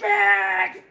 bag.